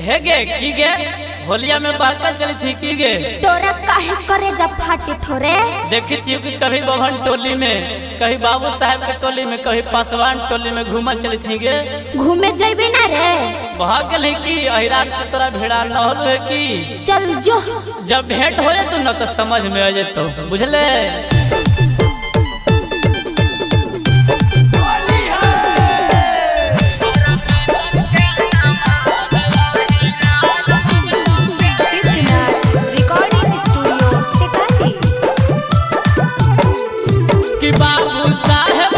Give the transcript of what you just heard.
हे गे की गे? होलिया में बहकल चली थी की गे? तोरा काहे करे जब फाटी थोरे? देखी थी कि कभी बभन टोली में कभी बाबू साहब के टोली में कभी पासवान टोली में घूमल चली थी गे? घूमे जइबे ना रे। भाग गई की? अहिरान से तोरा भेड़ा न होल है की? चल जो। जब भेंट हो जाए तो न तो समझ में आ जातो बुझले? साहब